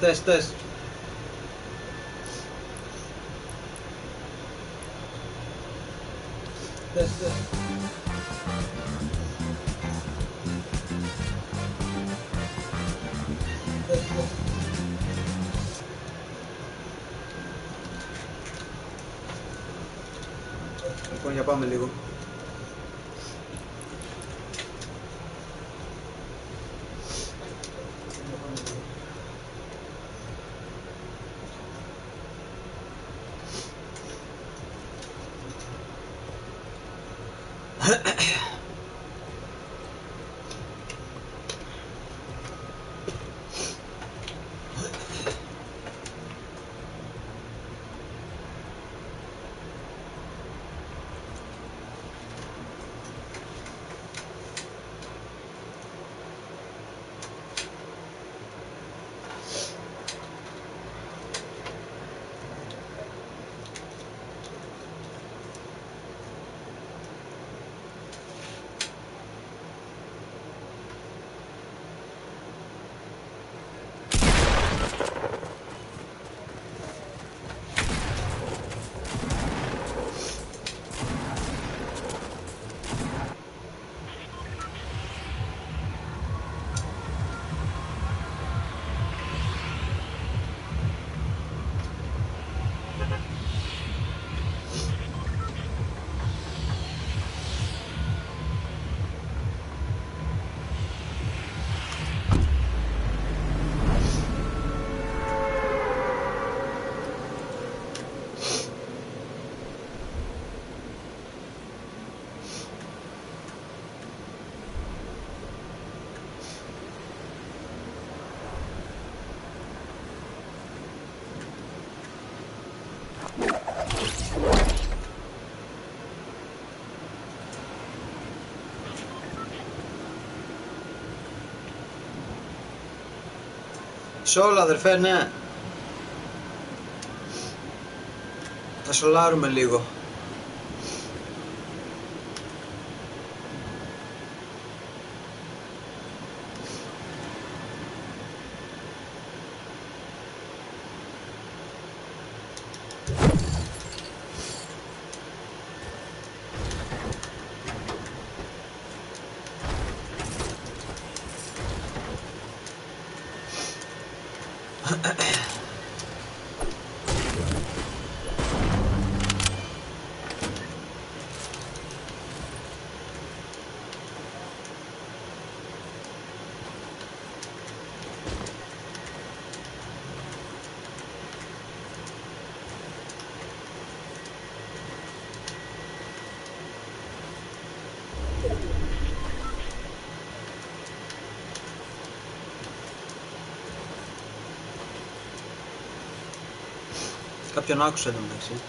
test, test. Σόλ αδερφέ, ναι. Θα σολάρουμε λίγο. Κάποιον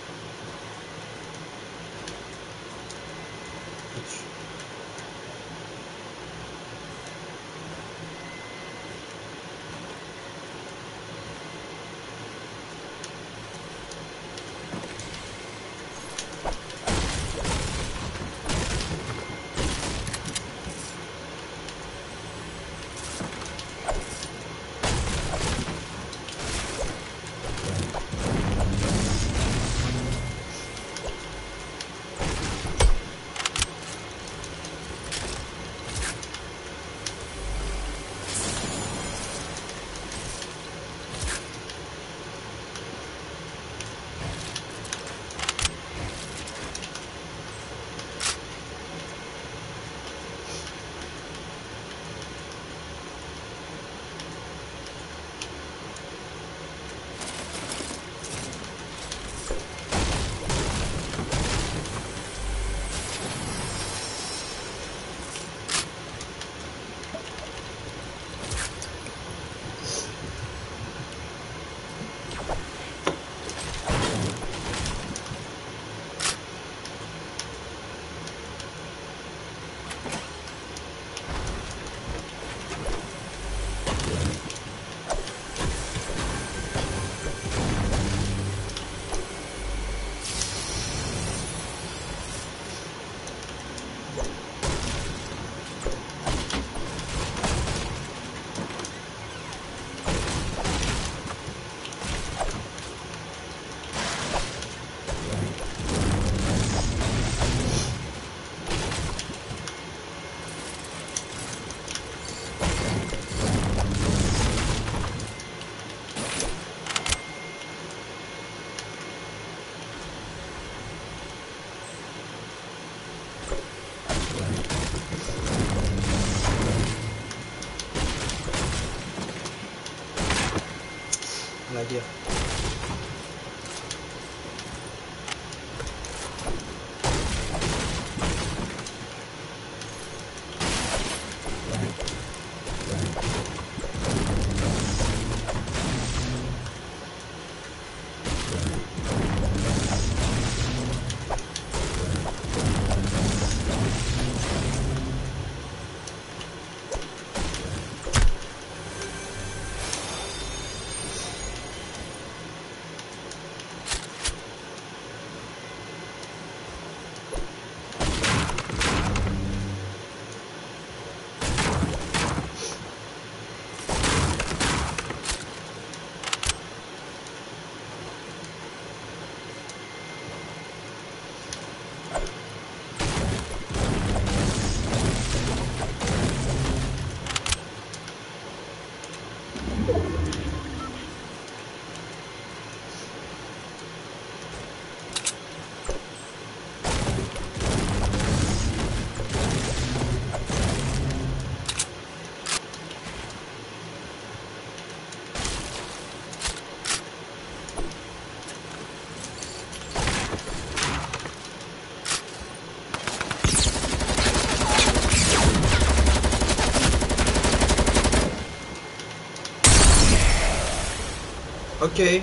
Οκ.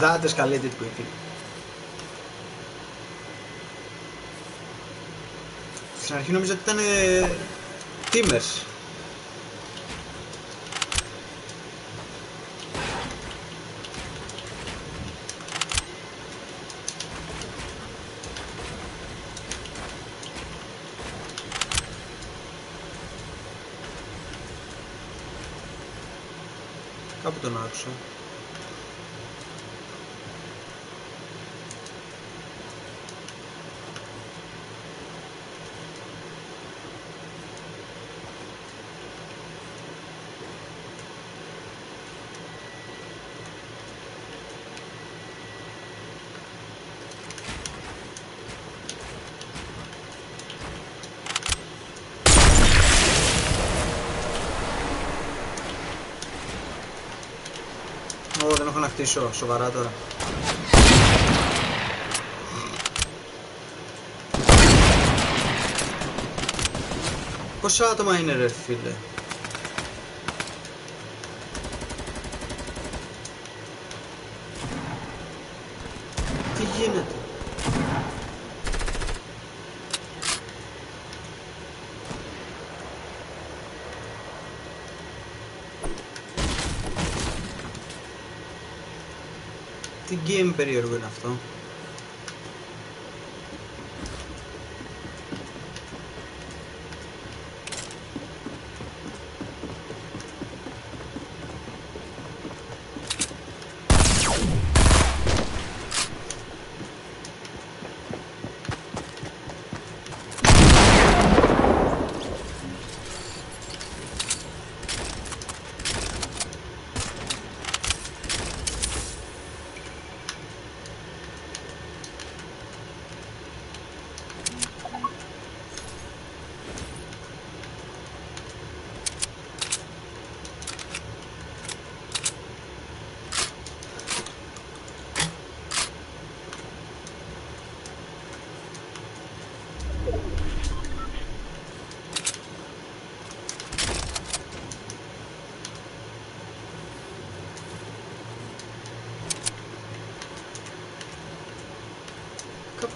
That escalated quickly. Στην αρχή νόμιζα ότι ήταν ε, τίμες. هلته ناست شوم. Ω, δεν έχω να χτίσω, σοβαρά τώρα. Πόσα άτομα είναι ρε φίλε. Τι γίνεται. Τι game περίεργο είναι αυτό.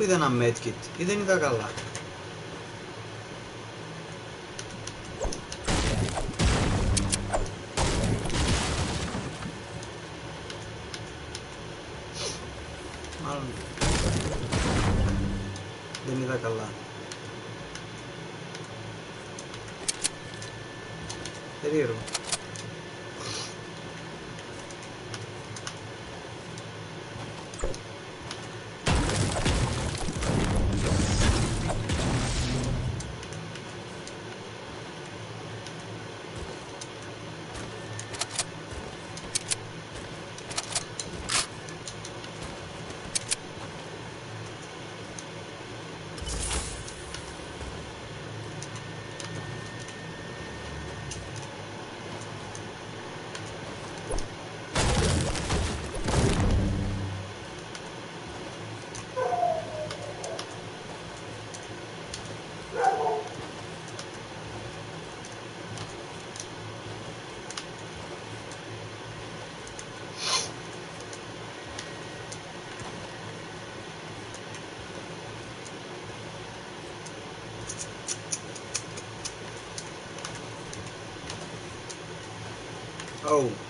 Κάπου είδα ένα medkit ή δεν είδα καλά. Μάλλον δεν είδα καλά. Περίεργο. Oh.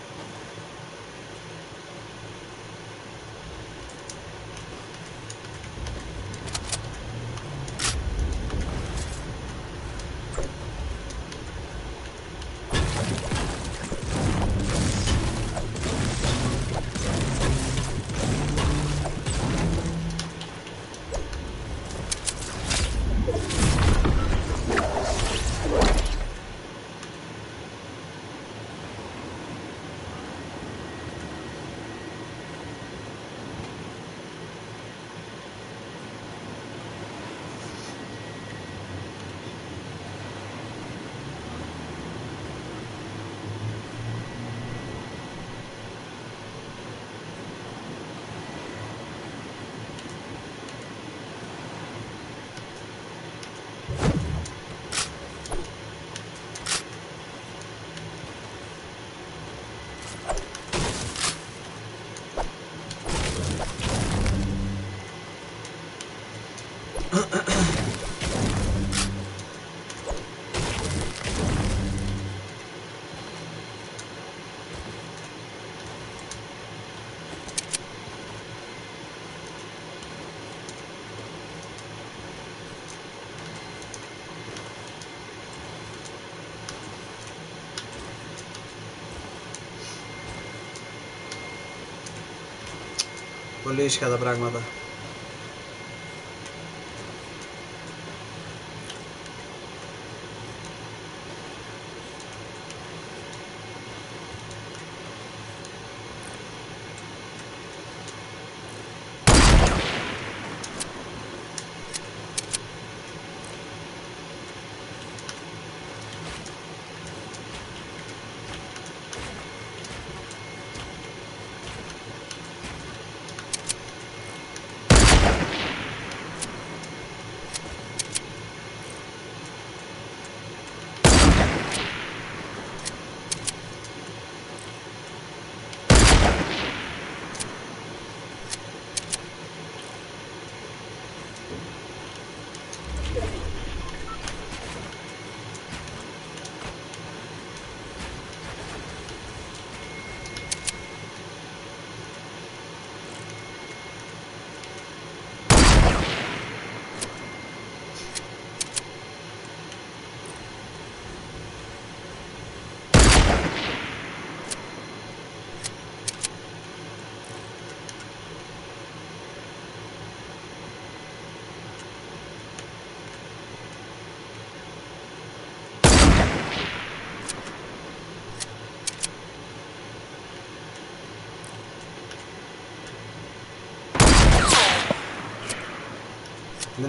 Πολύ ήσυχα τα πράγματα.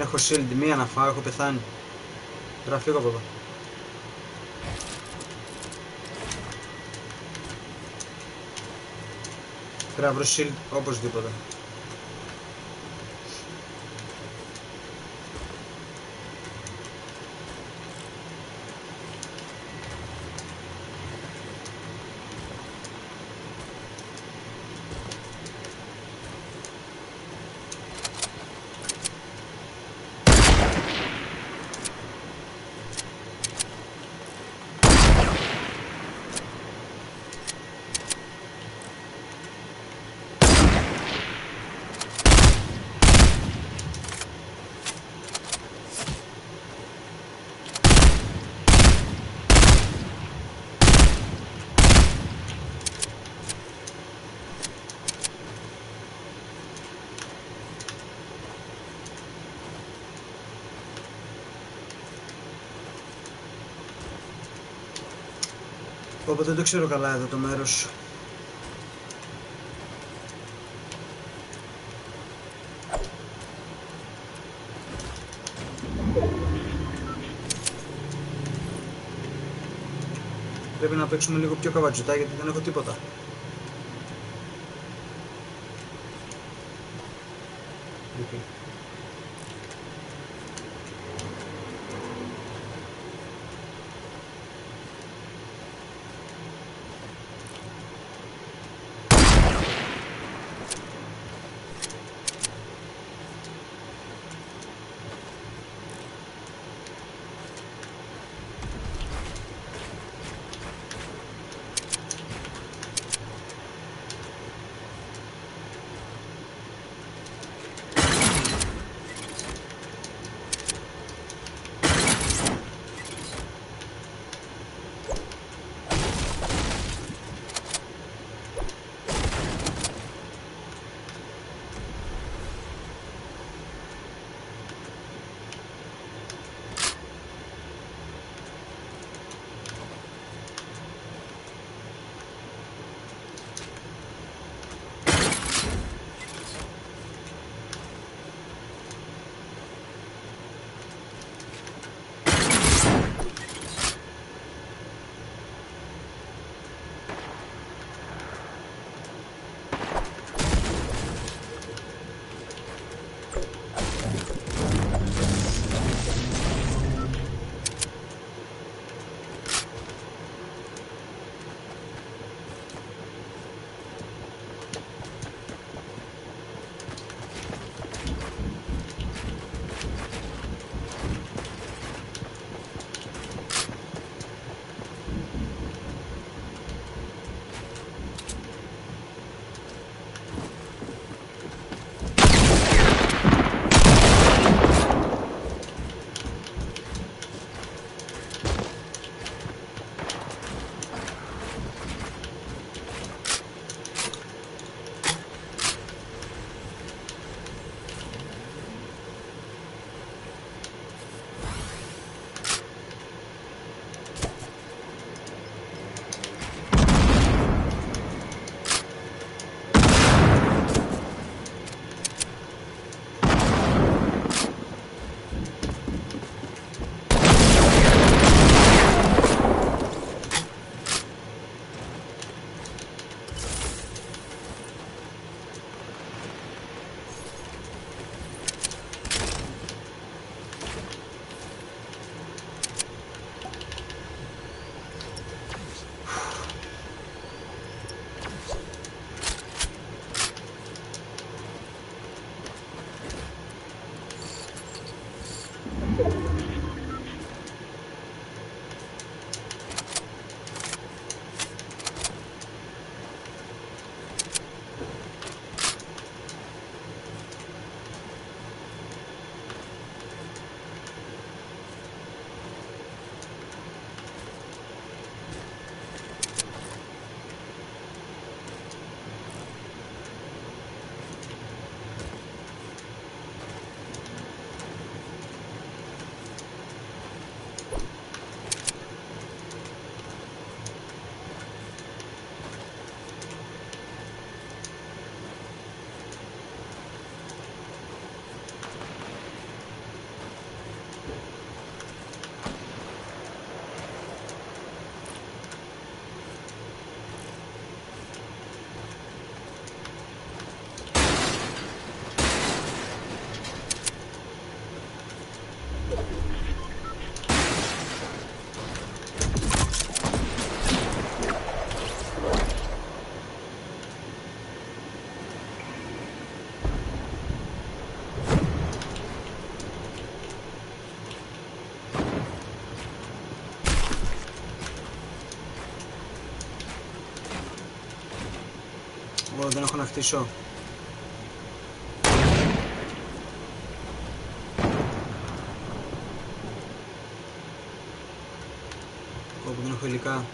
Δεν έχω shield, μία να φάω, έχω πεθάνει. Πρέπει να φύγω από εδώ. Πρέπει να βρω shield οπωσδήποτε. Οπότε δεν το ξέρω καλά εδώ το μέρος. Πρέπει να παίξουμε λίγο πιο καβατζουτά γιατί δεν έχω τίποτα. Να χτίσω. Όπου δεν έχω υλικά.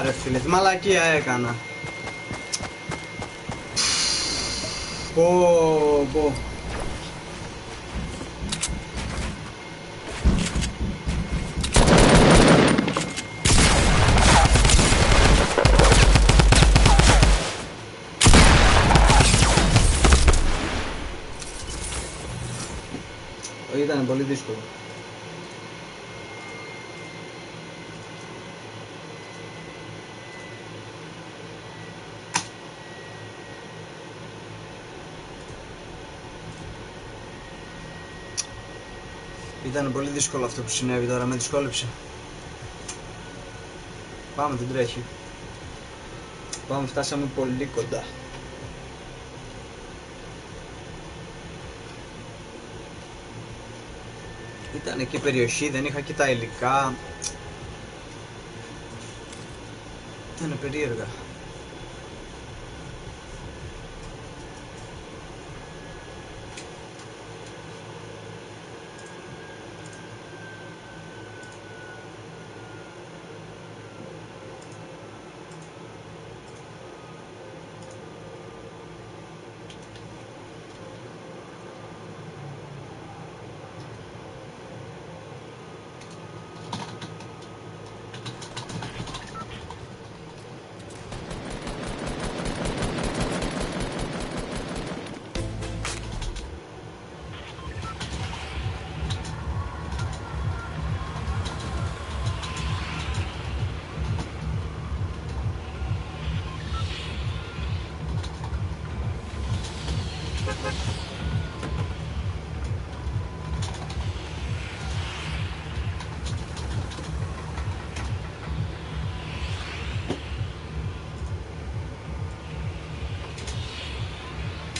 Έλα ρε φίλε, τι μαλακία έκανα. Πω, πω. Ήταν πολύ δύσκολο. Ήταν πολύ δύσκολο αυτό που συνέβη τώρα, με δυσκόλεψε. Πάμε, δεν τρέχει. Πάμε, φτάσαμε πολύ κοντά. Ήταν εκεί περιοχή, δεν είχα και τα υλικά. Ήταν περίεργα.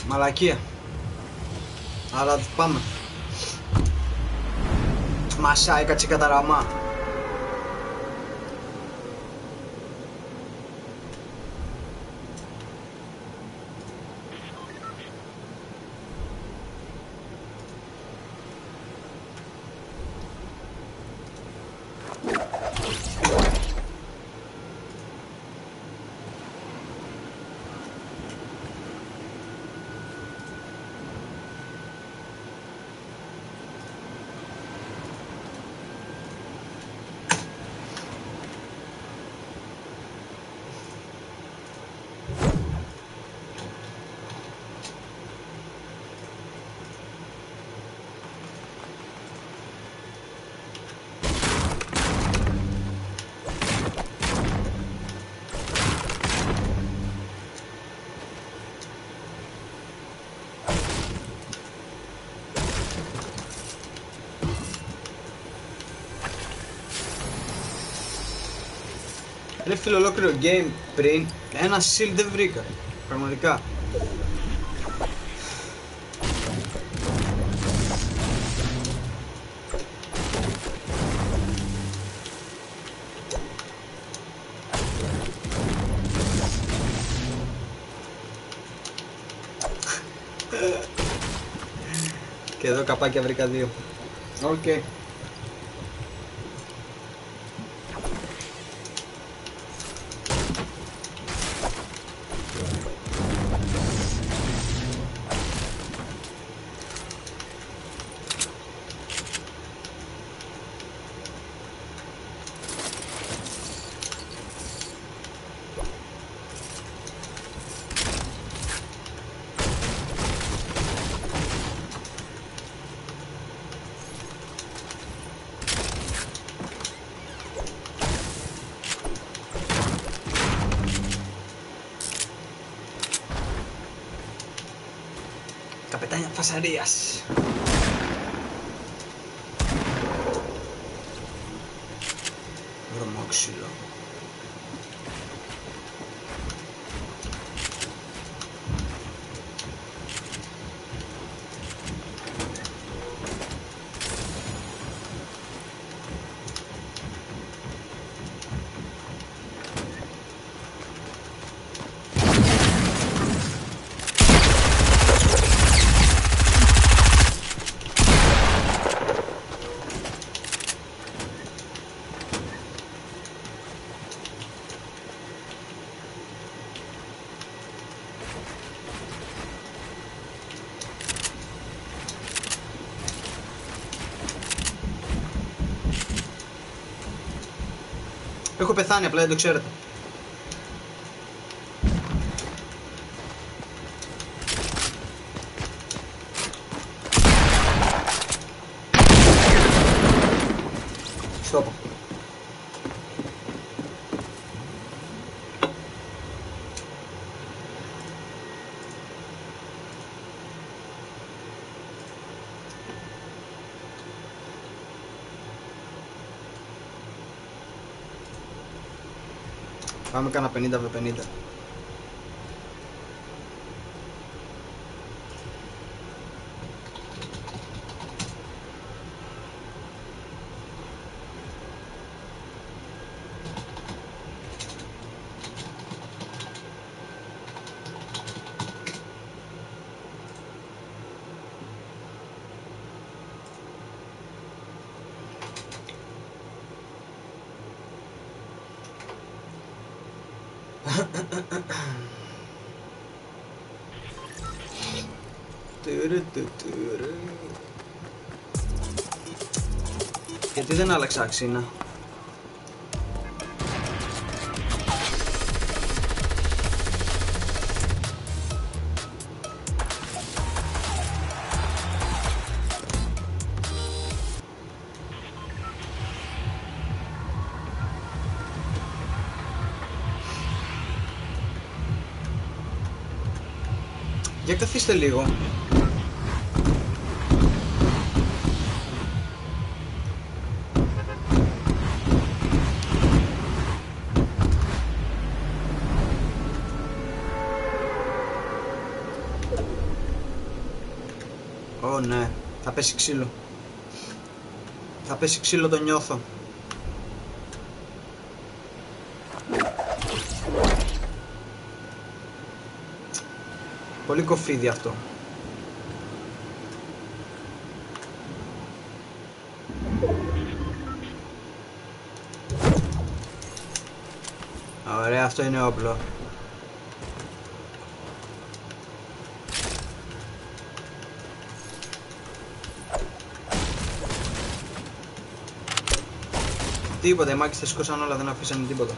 Μαλακία. Αλλά πάμε. Μασά, έκατσε καταραμά. Ρε φίλε ολόκληρο game πριν ένα shield δεν βρήκα. Πραγματικά. Και εδώ καπάκια βρήκα δύο. Οκ. Καπετάνια pestañas pasarías. Bromoxilo. Πεθάνει, απλά δεν το ξέρετε. Πάμε κάνα 50 με 50. Γιατί δεν άλλαξα αξίνα. Για καθίστε λίγο. Ω ναι, θα πέσει ξύλο. Θα πέσει ξύλο, το νιώθω. Πολύ κοφίδι αυτό. Ωραία, αυτό είναι όπλο. Τίποτα, οι μάκες τα σηκώσαν όλα, δεν αφήσανε τίποτα.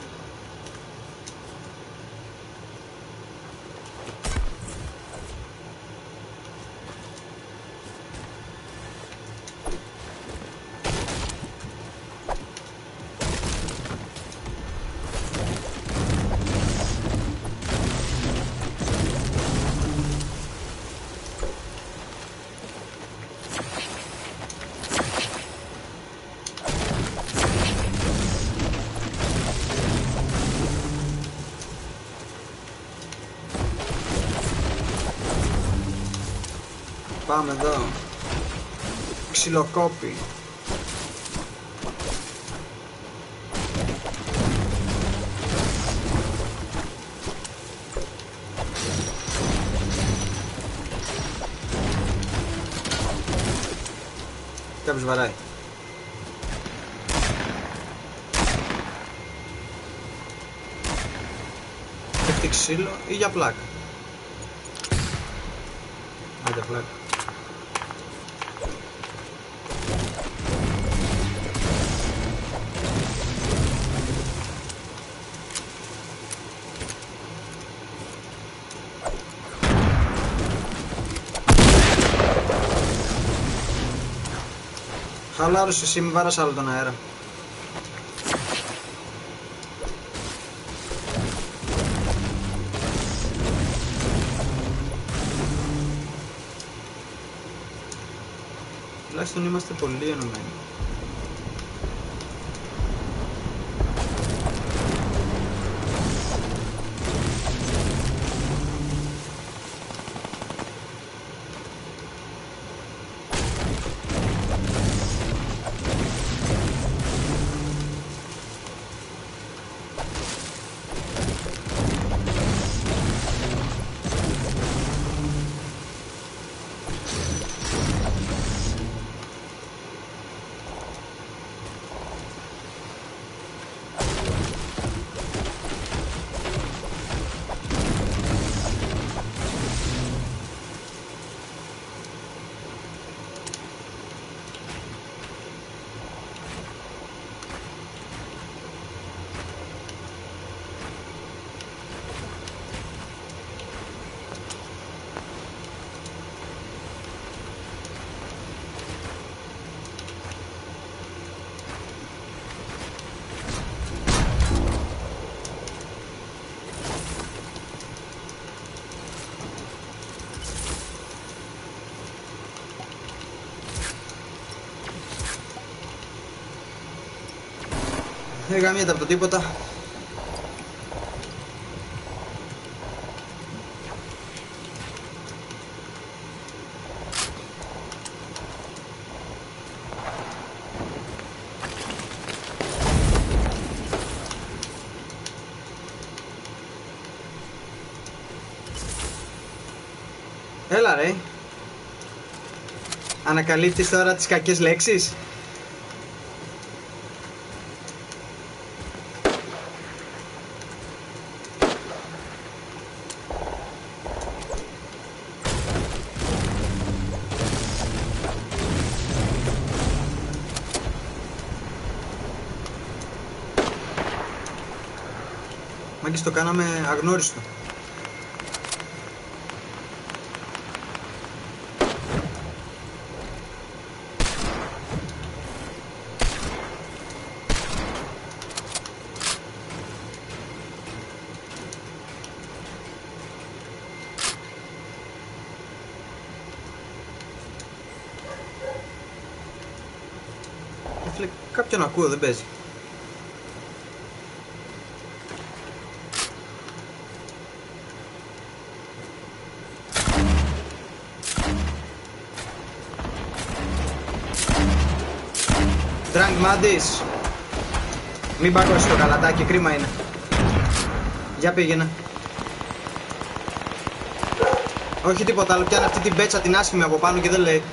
Πάμε εδώ. Ξυλοκόπη. Κάποιος βαράει. Πέφτει ξύλο ή για πλάκα. Χαλάρωσε εσύ, μην βάρας άλλο τον αέρα. Τουλάχιστον είμαστε πολύ ενωμένοι. Δεν γαμιέται από το τίποτα. Έλα ρε. Ανακαλύπτεις τώρα τις κακές λέξεις; Το κάναμε αγνώριστο. Ε, Φίλε, κάποιον ακούω, δεν παίζει. Drunk Madis. Μην παγώσει το καλατάκι, κρίμα είναι. Για πήγαινε. Όχι τίποτα άλλο, πιάνε αυτή την πέτσα την άσχημη από πάνω και δεν λέει.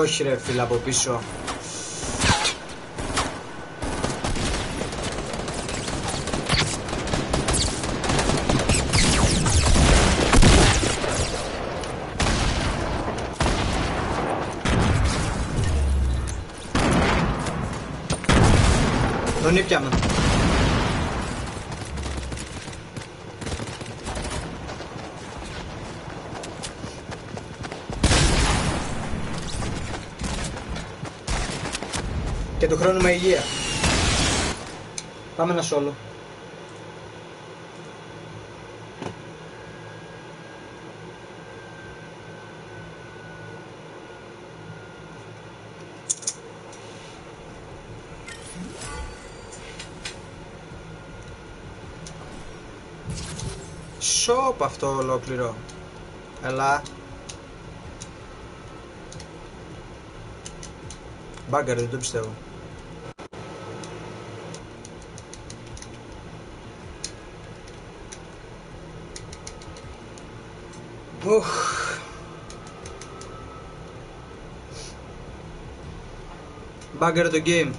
Όχι ρε φίλε από πίσω. Τον ήπιαμε. Χρόνου με υγεία. Πάμε ένα σόλο. Σοπ αυτό ολόκληρο. Ελά. Μπάγκαρ δεν το πιστεύω. Μπάγκαρ το game.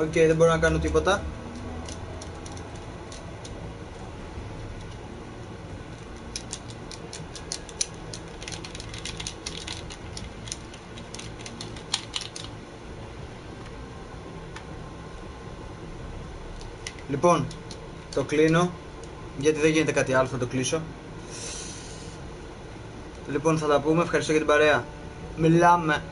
Οκ, δεν μπορώ να κάνω τίποτα. Λοιπόν, το κλείνω γιατί δεν γίνεται κάτι άλλο, θα το κλείσω. Λοιπόν, θα τα πούμε. Ευχαριστώ για την παρέα. Μιλάμε.